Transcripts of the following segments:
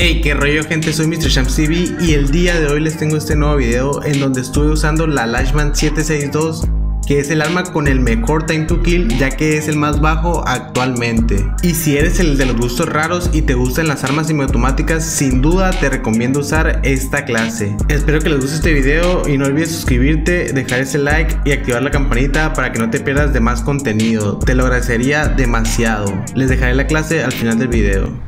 Hey, qué rollo gente, soy Mr. Shams TV y el día de hoy les tengo este nuevo video en donde estuve usando la Lashman 762 que es el arma con el mejor time to kill ya que es el más bajo actualmente. Y si eres el de los gustos raros y te gustan las armas semiautomáticas, sin duda te recomiendo usar esta clase. Espero que les guste este video y no olvides suscribirte, dejar ese like y activar la campanita para que no te pierdas de más contenido. Te lo agradecería demasiado. Les dejaré la clase al final del video.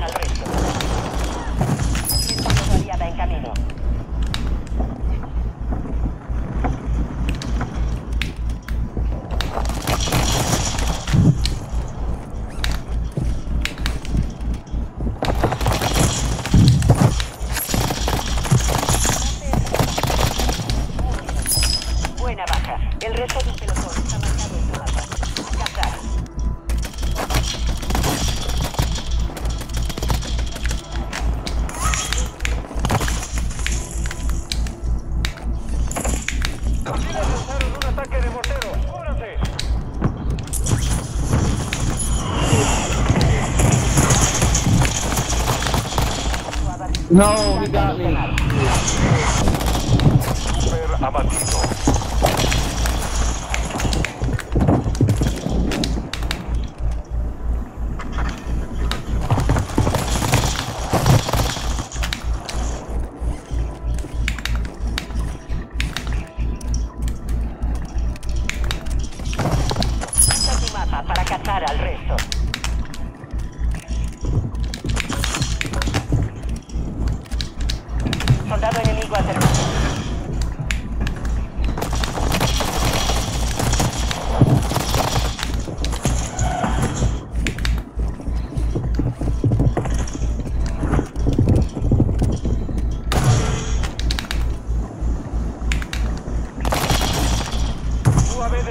al rey. He got me. Super abatido. soldado enemigo a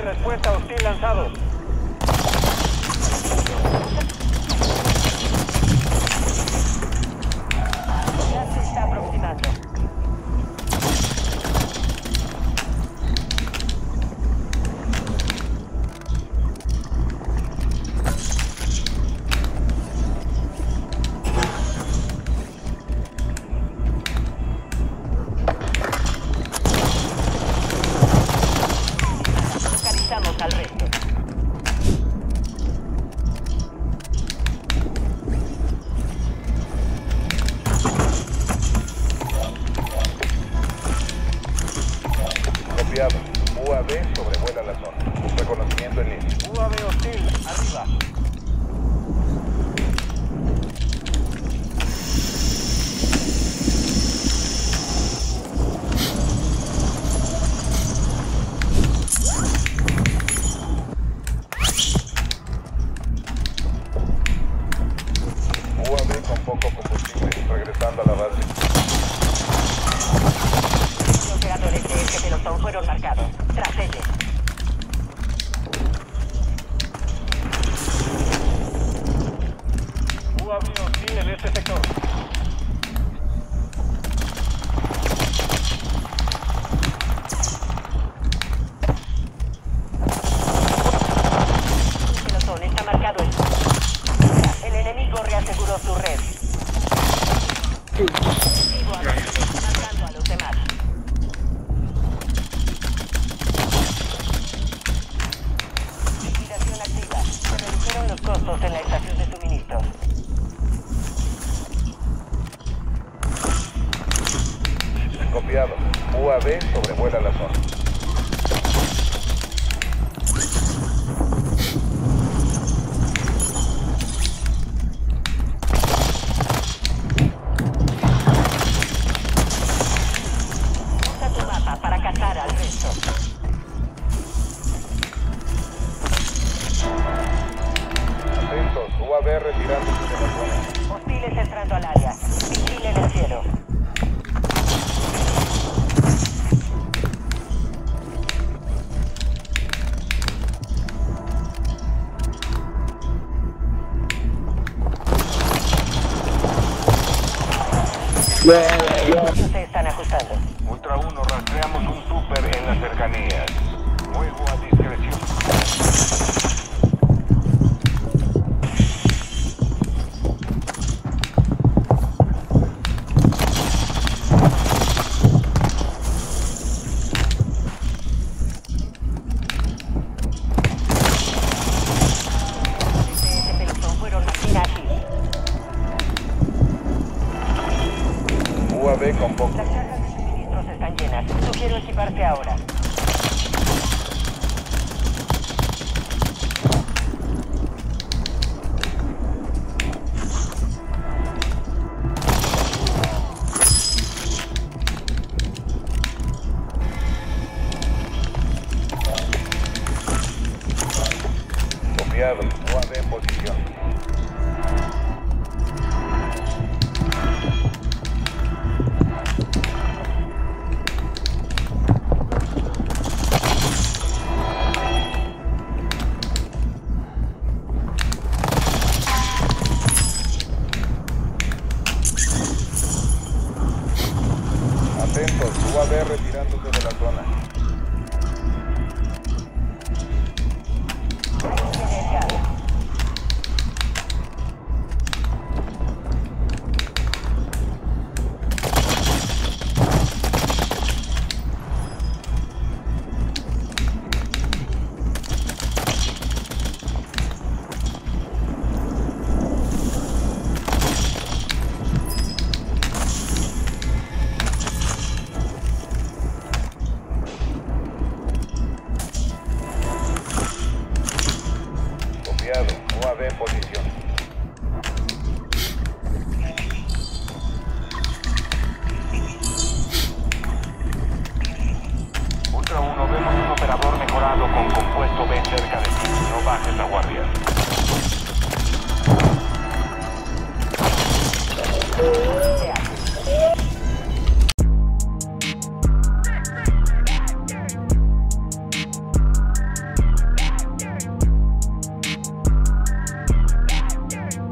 respuesta hostil lanzado. Cuidado, UAV sobrevuela la zona. Reconocimiento en línea. UAV hostil, arriba. fueron marcados. Se están ajustando. Ultra 1, rastreamos un super en las cercanías. Fuego a UAV con poco. Las cajas de suministros están llenas. Sugiero equiparse ahora. Copiado. UAV en posición. Ultra 1, vemos un operador mejorado con compuesto B cerca de ti. No bajes la guardia.